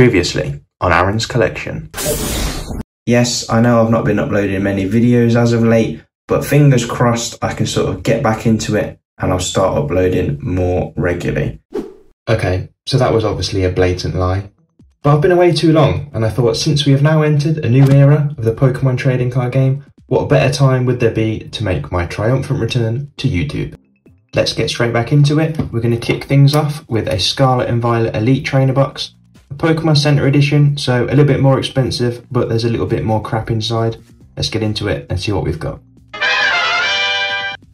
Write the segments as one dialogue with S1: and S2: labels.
S1: Previously on Aaron's Collection.
S2: Yes, I know I've not been uploading many videos as of late, but fingers crossed I can sort of get back into it and I'll start uploading more regularly.
S1: Okay, so that was obviously a blatant lie. But I've been away too long, and I thought since we have now entered a new era of the Pokemon trading card game, what better time would there be to make my triumphant return to YouTube? Let's get straight back into it. We're going to kick things off with a Scarlet and Violet Elite Trainer Box a Pokemon Center Edition, so a little bit more expensive, but there's a little bit more crap inside. Let's get into it and see what we've got.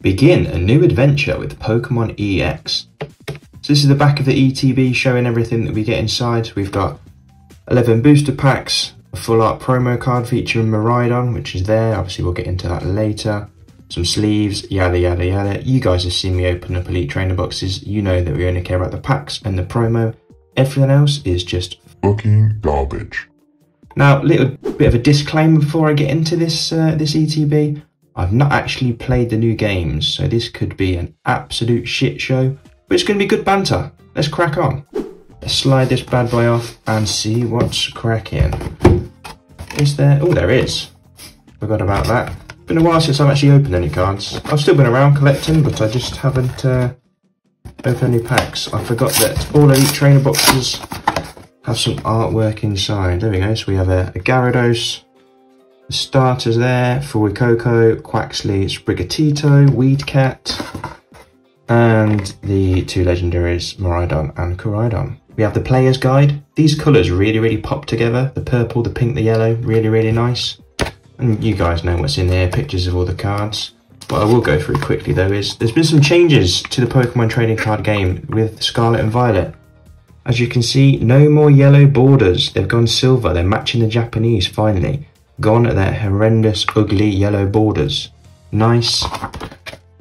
S1: Begin a new adventure with Pokemon EX. So this is the back of the ETB showing everything that we get inside. We've got 11 booster packs, a full art promo card featuring Miraidon, which is there. Obviously, we'll get into that later. Some sleeves, yada yada yada. You guys have seen me open up Elite Trainer boxes. You know that we only care about the packs and the promo. Everything else is just
S3: fucking garbage.
S1: Now, a little bit of a disclaimer before I get into this uh, this ETB. I've not actually played the new games, so this could be an absolute shit show, but it's going to be good banter. Let's crack on. Let's slide this bad boy off and see what's cracking. Is there? Oh, there is. Forgot about that. Been a while since I've actually opened any cards. I've still been around collecting, but I just haven't uh, open packs. I forgot that all Elite Trainer boxes have some artwork inside. There we go. So we have a, a Gyarados, the starters there, Fuecoco, Quaxly, Sprigatito, Weedcat, and the two legendaries, Miraidon and Koraidon. We have the player's guide. These colours really, really pop together. The purple, the pink, the yellow, really, really nice. And you guys know what's in here, pictures of all the cards. What I will go through quickly though is there's been some changes to the Pokemon trading card game with Scarlet and Violet. As you can see, no more yellow borders. They've gone silver. They're matching the Japanese finally. Gone at their horrendous, ugly yellow borders. Nice.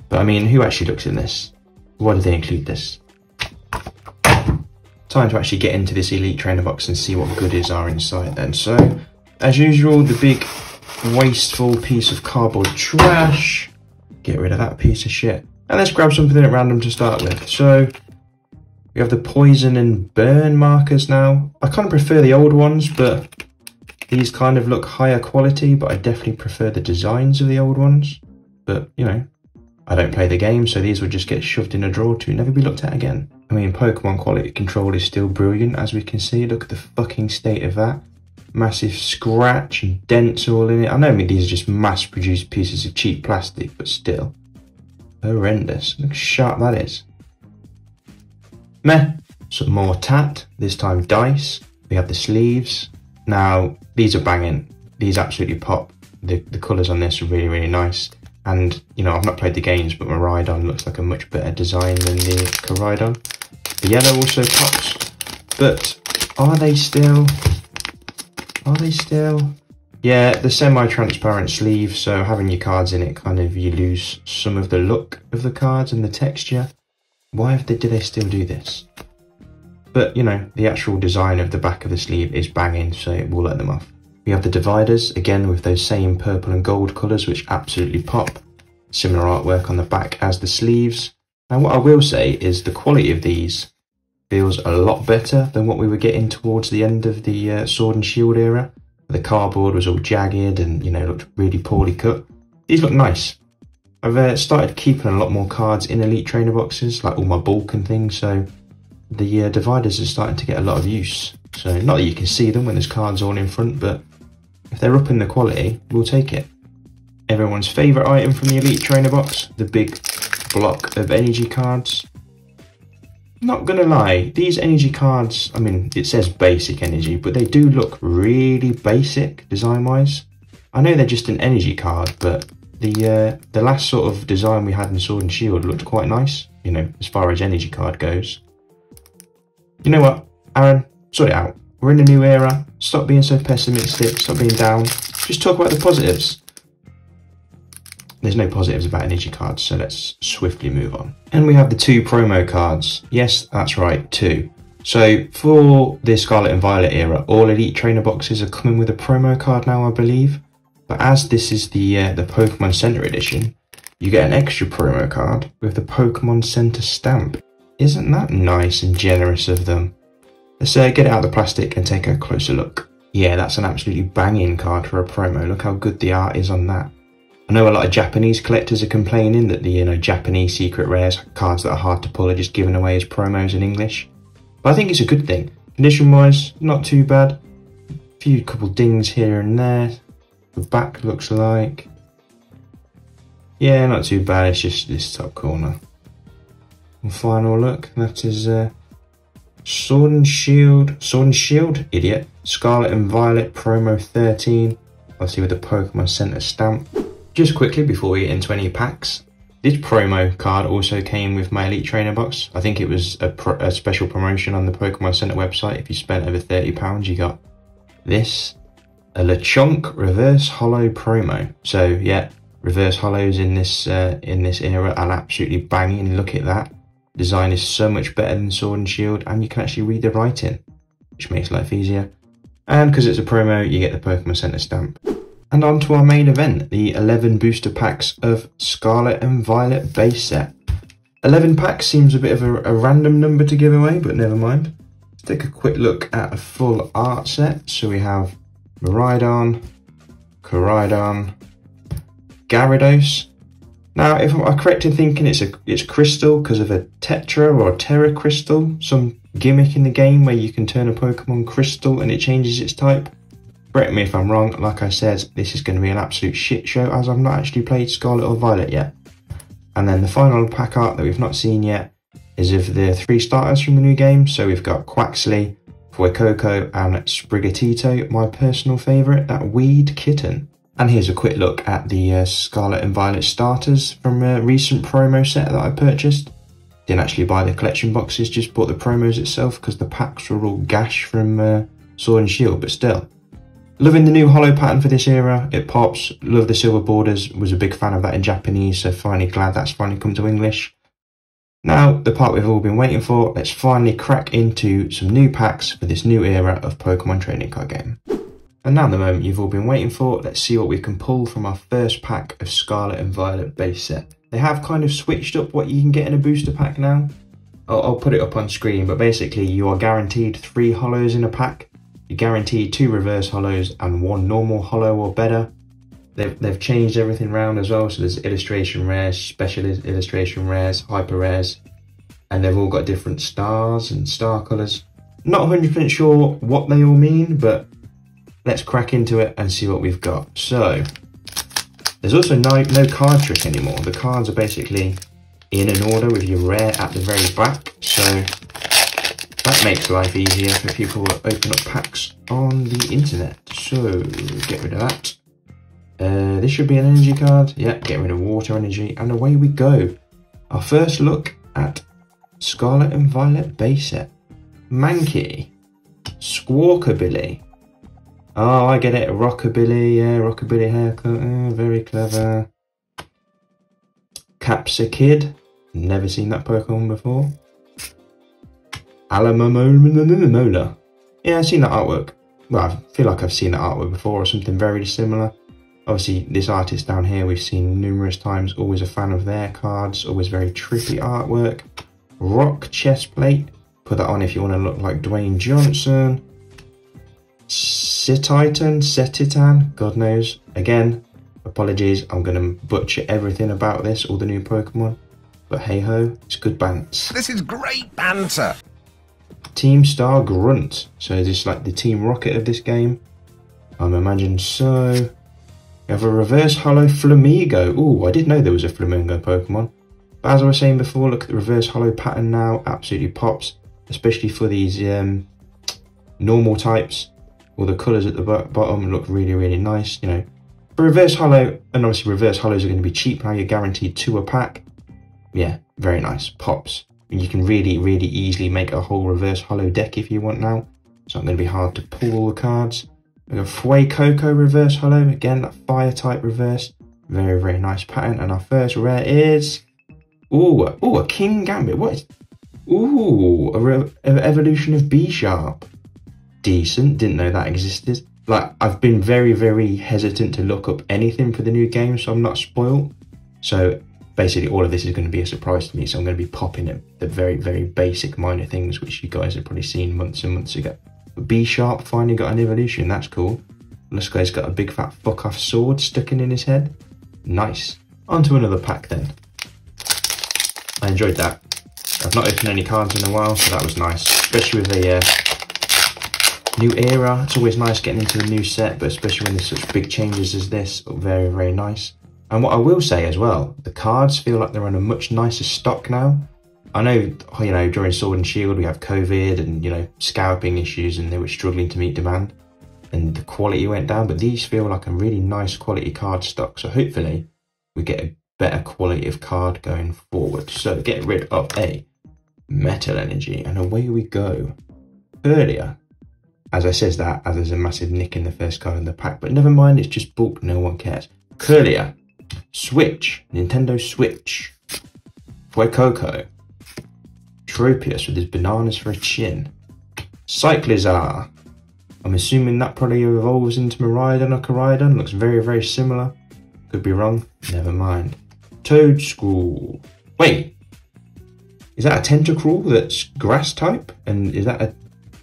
S1: But I mean, who actually looks in this? Why did they include this? Time to actually get into this Elite Trainer box and see what goodies are inside then. So, as usual, the big wasteful piece of cardboard trash. Get rid of that piece of shit. And let's grab something at random to start with. So we have the poison and burn markers now. I kind of prefer the old ones, but these kind of look higher quality, but I definitely prefer the designs of the old ones. But, you know, I don't play the game, so these will just get shoved in a drawer to never be looked at again. I mean, Pokemon quality control is still brilliant, as we can see. Look at the fucking state of that massive scratch and dents all in it. I know these are just mass-produced pieces of cheap plastic, but still. Horrendous. Look how sharp that is. Meh. Some more tat, this time dice. We have the sleeves. Now, these are banging. These absolutely pop. The, the colours on this are really, really nice. And, you know, I've not played the games, but my looks like a much better design than the Koraidon. The yellow also pops. But are they still are they still? Yeah, the semi-transparent sleeve, so having your cards in it, kind of, you lose some of the look of the cards and the texture. Why have they, do they still do this? But, you know, the actual design of the back of the sleeve is banging, so we'll let them off. We have the dividers, again with those same purple and gold colours, which absolutely pop. Similar artwork on the back as the sleeves. Now what I will say is the quality of these feels a lot better than what we were getting towards the end of the uh, Sword and Shield era. The cardboard was all jagged and, you know, looked really poorly cut. These look nice. I've uh, started keeping a lot more cards in Elite Trainer boxes, like all my bulk and things, so the uh, dividers are starting to get a lot of use. So, not that you can see them when there's cards all in front, but if they're up in the quality, we'll take it. Everyone's favourite item from the Elite Trainer box, the big block of energy cards. Not gonna lie, these energy cards, I mean, it says basic energy, but they do look really basic design-wise. I know they're just an energy card, but the uh, the last sort of design we had in Sword and Shield looked quite nice, you know, as far as energy card goes. You know what, Aaron, sort it out. We're in a new era. Stop being so pessimistic, stop being down. Just talk about the positives. There's no positives about energy cards, so let's swiftly move on. And we have the two promo cards. Yes, that's right, two. So for the Scarlet and Violet era, all Elite Trainer boxes are coming with a promo card now, I believe. But as this is the uh, the Pokemon Center edition, you get an extra promo card with the Pokemon Center stamp. Isn't that nice and generous of them? Let's uh, get it out of the plastic and take a closer look. Yeah, that's an absolutely banging card for a promo. Look how good the art is on that. I know a lot of Japanese collectors are complaining that the you know Japanese secret rares cards that are hard to pull are just given away as promos in English. But I think it's a good thing. Condition wise, not too bad. A few couple dings here and there. The back looks like. Yeah, not too bad. It's just this top corner. And final look. That is uh, Sword and Shield. Sword and Shield, idiot. Scarlet and Violet promo 13. Obviously with the Pokemon Center stamp. Just quickly before we get into any packs, this promo card also came with my Elite Trainer box. I think it was a, a special promotion on the Pokemon Center website. If you spent over £30, you got this. A Lechonk Reverse Holo promo. So yeah, reverse holos in this uh, in this era are absolutely banging. Look at that. Design is so much better than Sword and Shield, and you can actually read the writing, which makes life easier. And because it's a promo, you get the Pokemon Center stamp. And on to our main event, the 11 booster packs of Scarlet and Violet base set. 11 packs seems a bit of a, a random number to give away, but never mind. Let's take a quick look at a full art set. So we have Miraidon, Koraidon, Gyarados. Now, if I'm correct in thinking it's a it's crystal because of a Tetra or a Terra Crystal, some gimmick in the game where you can turn a Pokemon crystal and it changes its type. Correct me if I'm wrong, like I said, this is going to be an absolute shit show as I've not actually played Scarlet or Violet yet. And then the final pack art that we've not seen yet is of the three starters from the new game. So we've got Quaxly, Fuecoco and Sprigatito, my personal favourite, that weed kitten. And here's a quick look at the uh, Scarlet and Violet starters from a recent promo set that I purchased. Didn't actually buy the collection boxes, just bought the promos itself because the packs were all gash from uh, Sword and Shield, but still. Loving the new holo pattern for this era, it pops. Love the silver borders, was a big fan of that in Japanese, so finally glad that's finally come to English. Now, the part we've all been waiting for, let's finally crack into some new packs for this new era of Pokemon trading card game. And now the moment you've all been waiting for, let's see what we can pull from our first pack of Scarlet and Violet base set. They have kind of switched up what you can get in a booster pack now. I'll, I'll put it up on screen, but basically you are guaranteed three holos in a pack you're guaranteed two reverse holos and one normal holo or better. They've, they've changed everything around as well. So there's illustration rares, special illustration rares, hyper rares, and they've all got different stars and star colours. Not 100% sure what they all mean, but let's crack into it and see what we've got. So there's also no, no card trick anymore. The cards are basically in an order with your rare at the very back. So that makes life easier for people that open up packs on the internet. So, get rid of that. Uh, this should be an energy card. Yeah, get rid of water energy. And away we go. Our first look at Scarlet and Violet base set. Mankey. Squawkabilly. Oh, I get it. Rockabilly. Yeah, Rockabilly haircut. Oh, very clever. Capsakid. Never seen that Pokemon before. Alomomola. Yeah, I've seen that artwork. Well, I feel like I've seen that artwork before or something very similar. Obviously, this artist down here we've seen numerous times. Always a fan of their cards. Always very trippy artwork. Rock chest plate. Put that on if you want to look like Dwayne Johnson. Cetitan, Cetitan, God knows. Again, apologies, I'm going to butcher everything about this, all the new Pokemon. But hey ho, it's good banter.
S4: This is great banter.
S1: Team Star Grunt. So is this like the Team Rocket of this game? I'm imagining so. We have a reverse holo Flamigo. Oh, I didn't know there was a Flamingo Pokemon. But as I was saying before, look at the reverse holo pattern now. Absolutely pops. Especially for these um, normal types. All the colours at the bottom look really, really nice. You know, for reverse holo, and obviously reverse holos are going to be cheap now. You're guaranteed two a pack. Yeah, very nice. Pops you can really, really easily make a whole reverse holo deck if you want now. It's not going to be hard to pull all the cards. We've got Fuecoco reverse holo. again, that fire type reverse. Very, very nice pattern. And our first rare is... Ooh, ooh, a Kingambit. What is... Ooh, a, a evolution of Bisharp. Decent, didn't know that existed. Like, I've been very, very hesitant to look up anything for the new game, so I'm not spoiled. So, basically all of this is going to be a surprise to me. So I'm going to be popping it the very, very basic minor things which you guys have probably seen months and months ago. Bisharp finally got an evolution. That's cool. This guy's got a big fat fuck off sword sticking in his head. Nice. On to another pack then. I enjoyed that. I've not opened any cards in a while, so that was nice. Especially with a uh, new era. It's always nice getting into a new set, but especially when there's such big changes as this. Very, very nice. And what I will say as well, the cards feel like they're on a much nicer stock now. I know, you know, during Sword and Shield we have COVID and, you know, scalping issues and they were struggling to meet demand and the quality went down, but these feel like a really nice quality card stock. So hopefully we get a better quality of card going forward. So get rid of a metal energy and away we go. Earlier, as I says that, as there's a massive nick in the first card in the pack, but never mind, it's just bulk, no one cares. Curlier, Switch, Nintendo Switch, Fuecoco, Tropius with his bananas for a chin, Cyclizar, I'm assuming that probably evolves into Miraidon or Koraidon, looks very, very similar. Could be wrong, never mind. Toedscool. Wait, is that a Tentacruel that's grass type? And is that a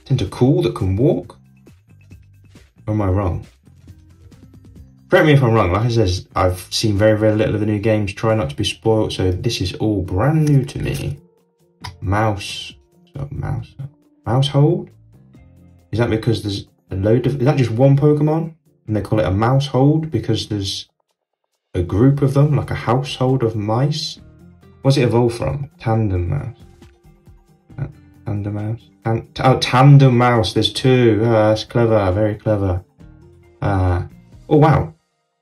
S1: Tentacool that can walk? Or am I wrong? Correct me if I'm wrong, like I said, I've seen very, very little of the new games, try not to be spoiled, so this is all brand new to me. Mouse, so mouse, Maushold? Is that because there's a load of, is that just one Pokemon? And they call it a Maushold because there's a group of them, like a household of mice? What's it evolved from? Tandem Mouse. Uh, tandem Mouse? Oh, Tandem Mouse, there's two. Ah, that's clever, very clever. Uh, oh wow,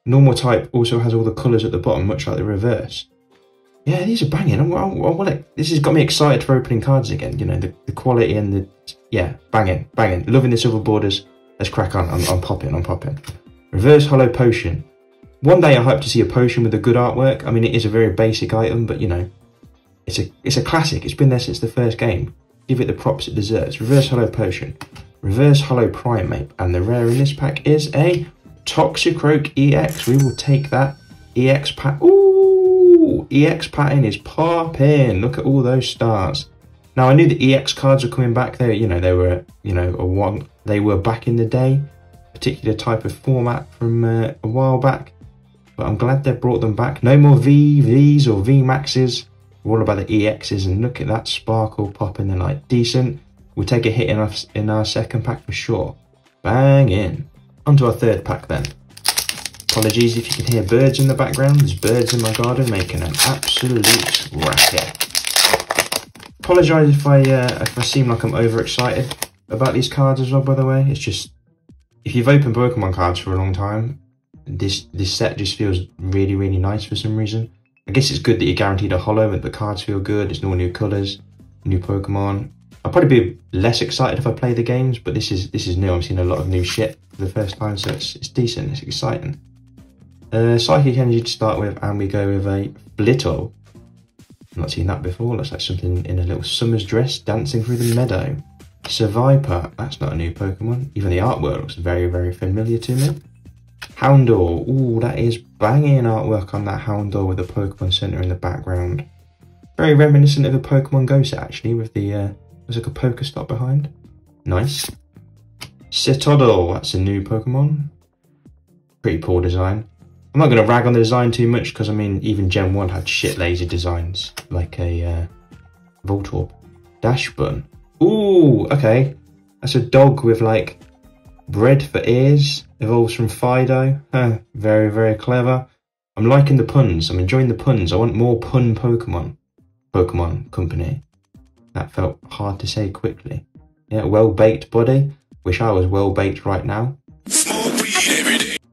S1: Normal type also has all the colours at the bottom, much like the reverse. Yeah, these are banging. I'm, I'm, I'm, this has got me excited for opening cards again. You know, the, the quality and the... Yeah, banging, banging. Loving the silver borders. Let's crack on. I'm, I'm popping, I'm popping. Reverse holo Potion. One day I hope to see a potion with a good artwork. I mean, it is a very basic item, but you know, it's a it's a classic. It's been there since the first game. Give it the props it deserves. Reverse holo Potion. Reverse Holo Primeape. And the rare in this pack is a Toxicroak EX, we will take that. EX pat. Ooh, EX pattern is popping. Look at all those stars. Now I knew the EX cards were coming back. There, you know, they were, you know, a one. They were back in the day, particular type of format from uh, a while back. But I'm glad they brought them back. No more VVs or VMAXs. We're all about the EXs, and look at that sparkle pop in the light. Decent. We'll take a hit in our, in our second pack for sure. Bang in. Onto our third pack then. Apologies if you can hear birds in the background. There's birds in my garden making an absolute racket. Apologise if I uh, if I seem like I'm overexcited about these cards as well. By the way, it's just if you've opened Pokemon cards for a long time, this this set just feels really really nice for some reason. I guess it's good that you're guaranteed a holo, but the cards feel good. It's no new colours, new Pokemon. I'll probably be less excited if I play the games, but this is this is new. I'm seeing a lot of new shit for the first time, so it's, it's decent, it's exciting. Uh, Psychic Energy to start with, and we go with a Blittle. I've not seen that before, looks like something in a little summer's dress dancing through the meadow. Seviper, that's not a new Pokemon. Even the artwork looks very, very familiar to me. Houndour, ooh, that is banging artwork on that Houndour with the Pokemon Center in the background. Very reminiscent of a Pokemon Go set, actually, with the uh, there's like a Pokestop behind. Nice. Citadel, that's a new Pokemon. Pretty poor design. I'm not going to rag on the design too much because, I mean, even Gen 1 had shit lazy designs, like a uh, Voltorb. Dachsbun. Ooh, okay. That's a dog with, like, bread for ears. Evolves from Fidough. Huh, very, very clever. I'm liking the puns. I'm enjoying the puns. I want more pun Pokemon. Pokemon Company. That felt hard to say quickly. Yeah, well baked body. Wish I was well baked right now.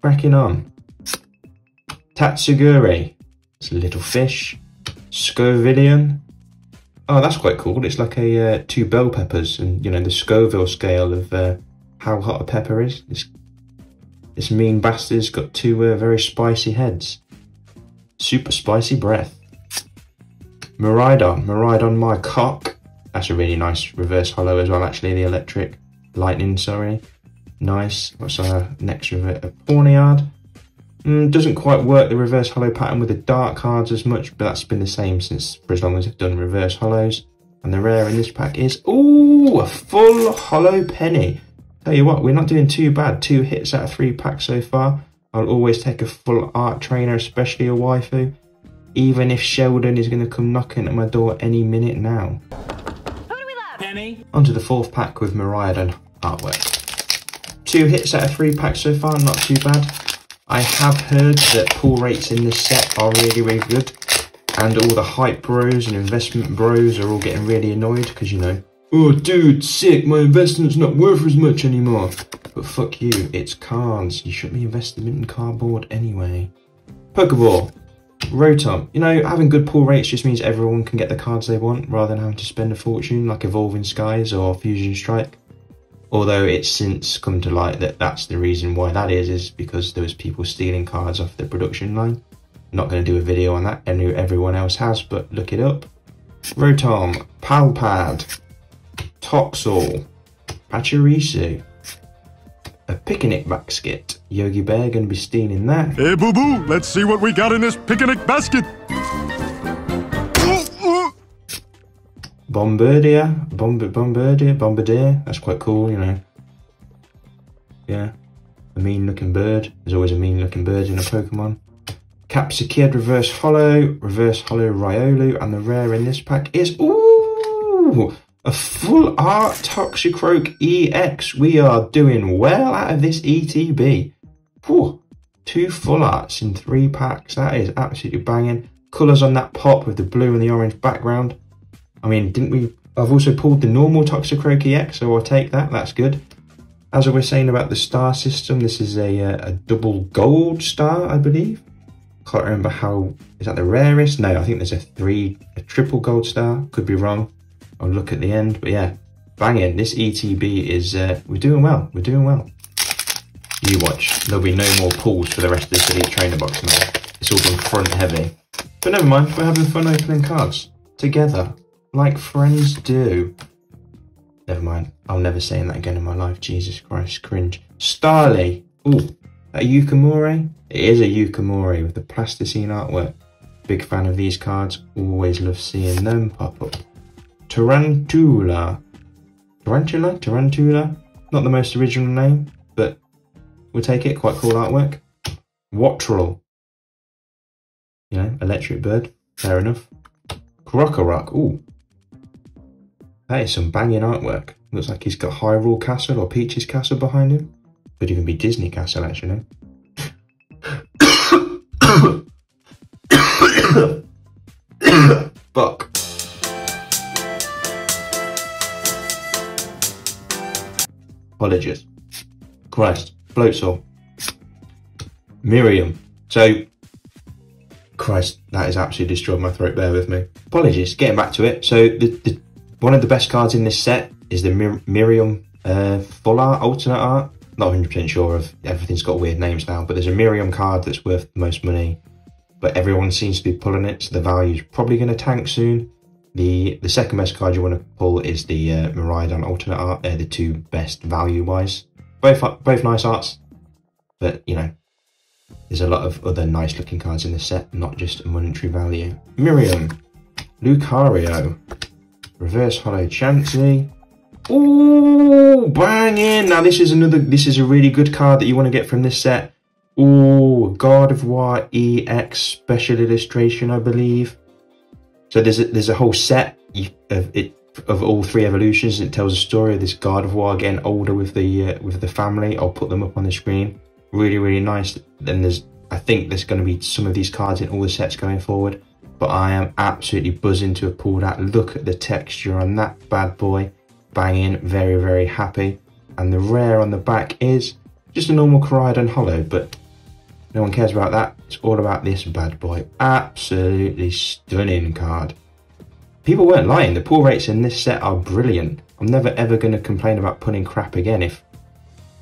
S1: Cracking on. Tatsugiri. It's a little fish. Scovillain. Oh, that's quite cool. It's like a uh, two bell peppers, and you know the Scoville scale of uh, how hot a pepper is. This this mean bastard's got two uh, very spicy heads. Super spicy breath. Miraidon. Miraidon my cock. That's a really nice reverse holo as well, actually, the electric lightning, sorry. Nice. What's our next reverse? A Pawniard. Mm, doesn't quite work the reverse holo pattern with the dark cards as much, but that's been the same since for as long as I've done reverse holos. And the rare in this pack is, oh, a full hollow penny. Tell you what, we're not doing too bad. Two hits out of three packs so far. I'll always take a full art trainer, especially a waifu. Even if Sheldon is going to come knocking at my door any minute now.
S5: Penny.
S1: Onto the fourth pack with Miraidon artwork. Two hits out of three packs so far, not too bad. I have heard that pull rates in this set are really, really good. And all the hype bros and investment bros are all getting really annoyed because, you know, oh, dude, sick, my investment's not worth as much anymore. But fuck you, it's cards. You shouldn't be investing in cardboard anyway. Pokeball. Rotom. You know, having good pull rates just means everyone can get the cards they want rather than having to spend a fortune like Evolving Skies or Fusion Strike. Although it's since come to light that that's the reason why that is, is because there was people stealing cards off the production line. Not going to do a video on that, I everyone else has, but look it up. Rotom, Palpad, Toxel, Pachirisu, a picnic basket. Yogi Bear to be stealing that.
S3: Hey, boo boo, let's see what we got in this picnic basket.
S1: Bombardier, Bomb Bombardier, Bombardier. That's quite cool, you know. Yeah, a mean looking bird. There's always a mean looking bird in a Pokemon. Capsakid Reverse Holo, Reverse Holo Riolu, and the rare in this pack is ooh a full art Toxicroak EX. We are doing well out of this ETB. Whew. Two full arts in three packs. That is absolutely banging. Colours on that pop with the blue and the orange background. I mean, didn't we? I've also pulled the normal Toxicroak EX, so I'll take that. That's good. As I was saying about the star system, this is a, uh, a double gold star, I believe. Can't remember how. Is that the rarest? No, I think there's a three, a triple gold star. Could be wrong. I'll look at the end, but yeah, banging. This ETB is. Uh, we're doing well. We're doing well. You watch. There'll be no more pulls for the rest of this elite trainer box now. It's all been front heavy. But never mind. We're having fun opening cards together like friends do. Never mind. I'll never say that again in my life. Jesus Christ, cringe. Starly. Ooh, a Yuka Morii? It is a Yuka Morii with the plasticine artwork. Big fan of these cards. Always love seeing them pop up. Tarantula. Tarantula? Tarantula? Not the most original name, we'll take it. Quite cool artwork. Wattrel. You know, electric bird. Fair enough. Krokorok. Ooh, that is some banging artwork. Looks like he's got Hyrule Castle or Peach's Castle behind him. Could even be Disney Castle, actually. Fuck. Apologies. Christ. Floatzel. Miriam. So, Christ, that has absolutely destroyed my throat. Bear with me. Apologies. Getting back to it. So, the, the one of the best cards in this set is the Mir Miriam uh, full art, alternate art. Not 100% sure of everything's got weird names now, but there's a Miriam card that's worth the most money, but everyone seems to be pulling it, so the value's probably going to tank soon. The the second best card you want to pull is the uh, alternate art. They're the two best value wise. Both both nice arts, but you know, there's a lot of other nice looking cards in the set, not just monetary value. Miriam, Lucario, Reverse Holo Chansey. Ooh, banging! Now this is another, this is a really good card that you want to get from this set. Ooh, Gardevoir EX Special Illustration, I believe. So there's a, there's a whole set of it of all three evolutions. It tells a story of this War getting older with the uh, with the family. I'll put them up on the screen. Really, really nice. Then there's, I think there's going to be some of these cards in all the sets going forward but I am absolutely buzzing to have pulled that. Look at the texture on that bad boy. Banging, very, very happy. And the rare on the back is just a normal Koraidon Holo, but no one cares about that. It's all about this bad boy. Absolutely stunning card. People weren't lying. The pull rates in this set are brilliant. I'm never ever going to complain about pulling crap again if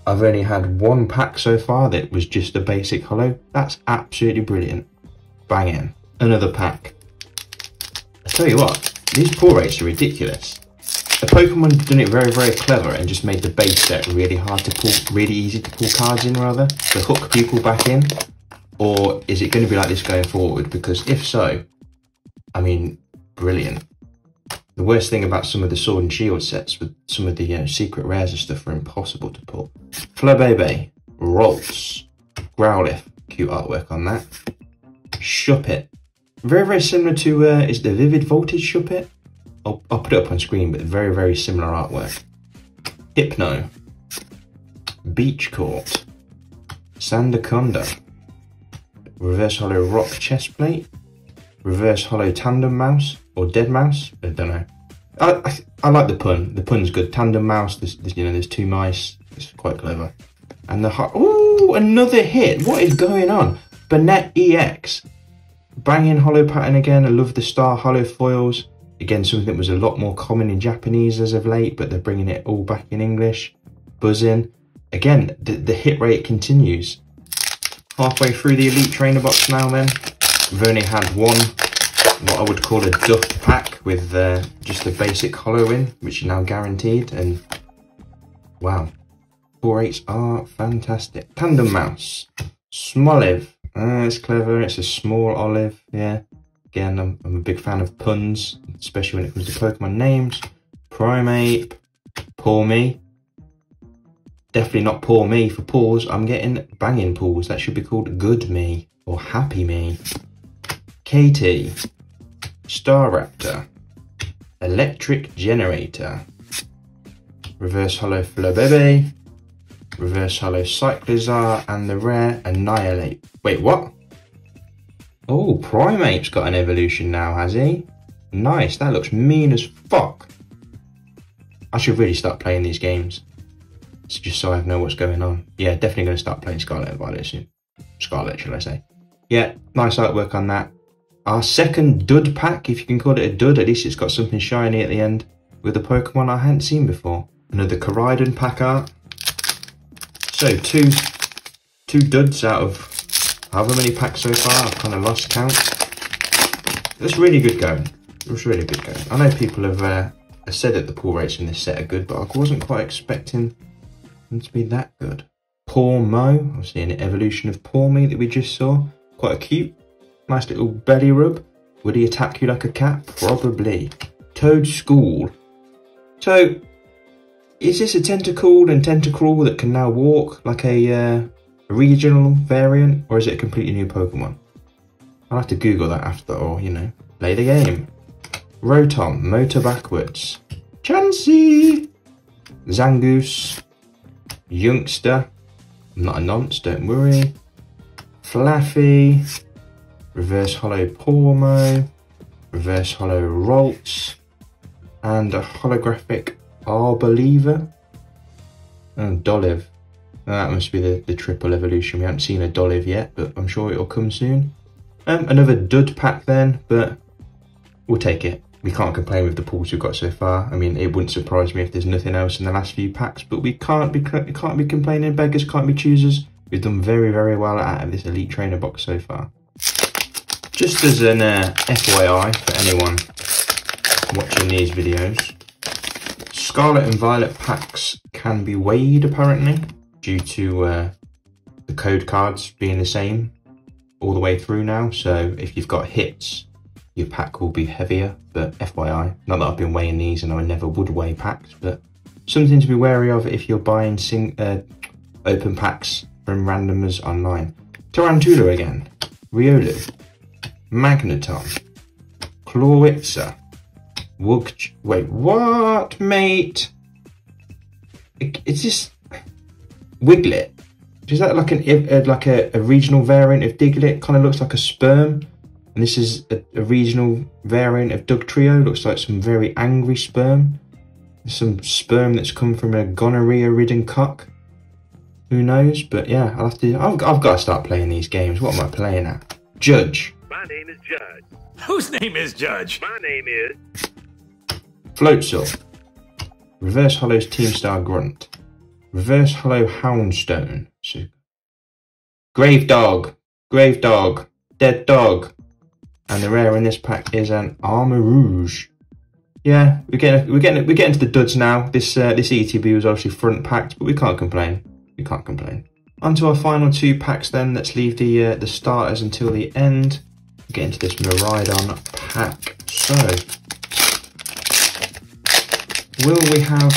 S1: I've only had one pack so far that was just a basic holo. That's absolutely brilliant. Banging another pack. I tell you what, these pull rates are ridiculous. The Pokemon done it very, very clever and just made the base set really hard to pull, really easy to pull cards in rather, to hook people back in. Or is it going to be like this going forward? Because if so, I mean, brilliant. The worst thing about some of the sword and shield sets with some of the uh, secret rares and stuff are impossible to pull. Flabebe, Ralts, Growlithe, cute artwork on that. Shuppet, very very similar to uh, is the Vivid Voltage Shuppet. I'll, I'll put it up on screen, but very very similar artwork. Hypno, Beach Court, Sandaconda, Reverse Holo Rock Chestplate, Reverse Holo Tandem Mouse, or Dead Mouse, I don't know. I, I, I like the pun, the pun's good. Tandem Mouse, there's, there's, you know, there's two mice, it's quite clever. And the, oh, another hit, what is going on? Banette EX, banging holo pattern again, I love the star holo foils. Again, something that was a lot more common in Japanese as of late, but they're bringing it all back in English. Buzzing. Again, the, the hit rate continues. Halfway through the Elite Trainer box now then. We've only had one, what I would call a duff pack with uh, just a basic holo in, which is now guaranteed. And wow, 4-8s are fantastic. Tandem Mouse. Smoliv. Uh, it's clever, it's a small olive, yeah. Again, I'm, I'm a big fan of puns, especially when it comes to Pokemon names. Primeape, Poor Me. Definitely not Poor Me for paws. I'm getting banging paws. That should be called Good Me or Happy Me. Katie, Staraptor, Electric Generator, Reverse Holo Flabebe, Reverse Holo Cyclizar, and the rare Annihilape. Wait, what? Oh, Primeape's got an evolution now, has he? Nice, that looks mean as fuck. I should really start playing these games. It's just so I know what's going on. Yeah, definitely going to start playing Scarlet and Violet soon. Scarlet, shall I say. Yeah, nice artwork on that. Our second dud pack, if you can call it a dud, at least it's got something shiny at the end with a Pokemon I hadn't seen before. Another Koraidon pack art. So two, two duds out of however many packs so far, I've kind of lost count. It's really good going. It was really good going. I know people have uh, said that the pull rates in this set are good, but I wasn't quite expecting them to be that good. Pawmo, obviously an evolution of Pawmi that we just saw. Quite a cute. Nice little belly rub. Would he attack you like a cat? Probably. Toedscool. So, is this a Tentacool and tentacruel that can now walk like a, uh, regional variant, or is it a completely new Pokemon? I'll have to Google that after, or, you know, play the game. Rotom, motor backwards. Chansey! Zangoose. Youngster. I'm not a nonce, don't worry. Flaaffy. Reverse Holo Pawmo. Reverse Holo Ralts. And a holographic Arboliva. And Dolliv. That must be the, the triple evolution. We haven't seen a Dolliv yet, but I'm sure it'll come soon. Um, another dud pack then, but we'll take it. We can't complain with the pulls we've got so far. I mean, it wouldn't surprise me if there's nothing else in the last few packs, but we can't be can't be complaining. Beggars can't be choosers. We've done very, very well out of this Elite Trainer box so far. Just as an uh, FYI for anyone watching these videos, Scarlet and Violet packs can be weighed apparently due to uh, the code cards being the same all the way through now. So if you've got hits, your pack will be heavier. But FYI, not that I've been weighing these and I never would weigh packs, but something to be wary of if you're buying sing uh, open packs from randomers online. Tarantula again, Riolu, Magneton, Clawitzer, Wug. Wait, what, mate? Is this Wiglett? Is that like an uh, like a, a regional variant of Diglett? Kind of looks like a sperm. And this is a, a, regional variant of Dugtrio. Looks like some very angry sperm. Some sperm that's come from a gonorrhea-ridden cock. Who knows? But yeah, I'll have to. I've, I've got to start playing these games. What am I playing at? Judge.
S6: My name is Judge.
S5: Whose name is Judge?
S6: My name is
S1: Floatzel. Reverse Holo's Team Star Grunt. Reverse Holo Houndstone. Grave Dog. Grave Dog. Dead Dog. And the rare in this pack is an Armarouge. Yeah, we're getting we're getting we're getting to the duds now. This uh, this ETB was obviously front packed, but we can't complain. We can't complain. On to our final two packs then. Let's leave the uh, the starters until the end. Get into this Miraidon pack. So, will we have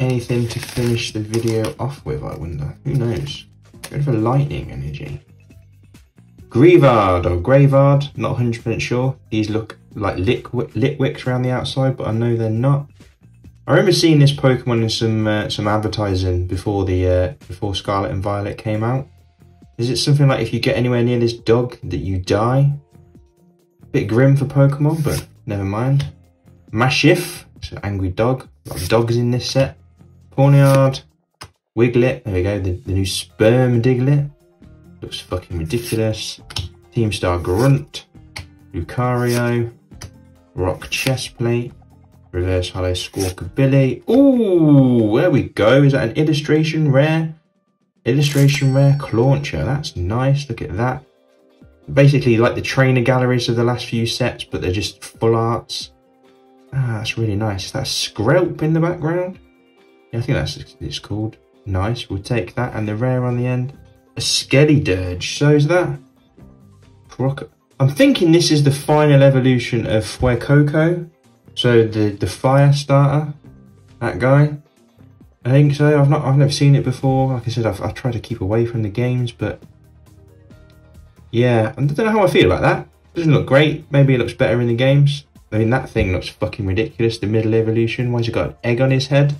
S1: anything to finish the video off with, I wonder? Who knows? Go for lightning energy. Grievard or Gravard, not 100% sure. These look like Litwick, Litwicks around the outside, but I know they're not. I remember seeing this Pokemon in some uh, some advertising before the uh, before Scarlet and Violet came out. Is it something like if you get anywhere near this dog that you die? Bit grim for Pokemon, but never mind. Maschiff, it's an angry dog. A lot of dogs in this set. Pawniard, Wiglett, there we go, the, the new Sperm Diglett. Looks fucking ridiculous. Team Star Grunt, Lucario, Rock Chestplate, Reverse Holo Squawkabilly. Ooh, there we go. Is that an illustration rare? Illustration rare Clauncher. That's nice. Look at that. Basically like the trainer galleries of the last few sets, but they're just full arts. Ah, that's really nice. That's Skrelp in the background. Yeah, I think that's it's called. Nice. We'll take that and the rare on the end. A Skeledirge. So is that? I'm thinking this is the final evolution of Fuecoco. So the the fire starter, that guy. I think so. I've not. I've never seen it before. Like I said, I've, I've tried to keep away from the games, but yeah, I don't know how I feel about that. Doesn't look great. Maybe it looks better in the games. I mean, that thing looks fucking ridiculous. The middle evolution. Why's he got an egg on his head?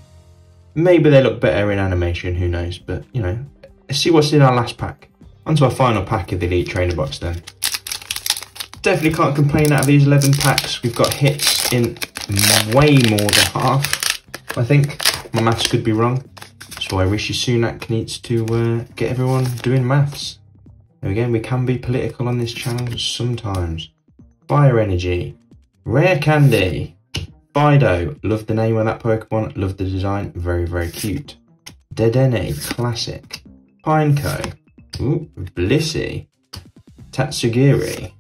S1: Maybe they look better in animation. Who knows? But you know, let's see what's in our last pack. Onto our final pack of the Elite Trainer box then. Definitely can't complain out of these 11 packs. We've got hits in way more than half. I think my maths could be wrong. That's why Rishi Sunak needs to uh, get everyone doing maths. Again, we can be political on this channel sometimes. Fire Energy, Rare Candy, Fidough, love the name of that Pokemon, love the design, very, very cute. Dedenne, classic. Pineco, ooh, Blissey, Tatsugiri,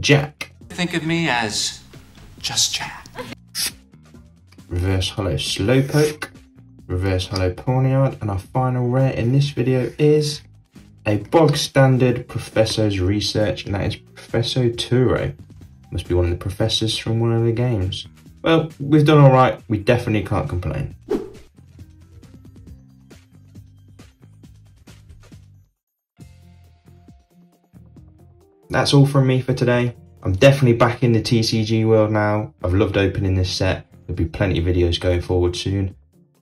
S1: Jack,
S7: Think of me as just Jack.
S1: Reverse Holo Slowpoke, Reverse Holo Pawniard, and our final rare in this video is a bog standard Professor's Research, and that is Professor Turo. Must be one of the professors from one of the games. Well, we've done alright, we definitely can't complain. That's all from me for today. I'm definitely back in the TCG world now. I've loved opening this set. There'll be plenty of videos going forward soon.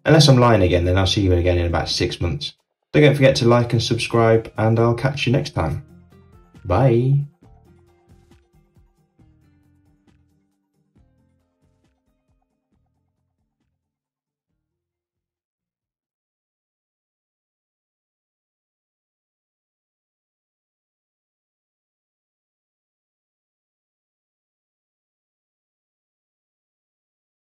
S1: Unless I'm lying again, then I'll see you again in about six months. Don't forget to like and subscribe, and I'll catch you next time. Bye.